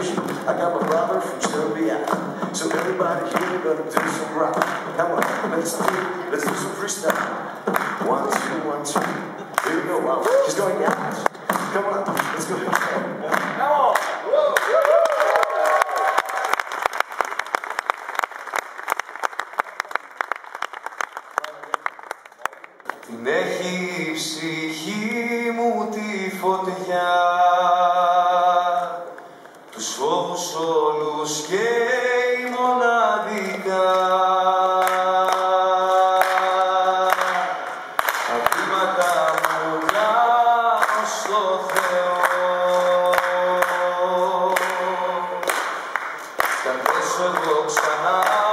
Fusion. I got my brother from Serbia. So everybody here gonna do some rock. Come on, let's do let's do some freestyle. One, two, one, two. Here we go. Wow, she's going out. Come on, let's go. Come on. Την έχει η ψυχή μου τη φωτιά τους φόβους και η μοναδικά. Τα βήματα μου κάνω στο Θεό, θα πέσω εγώ ξανά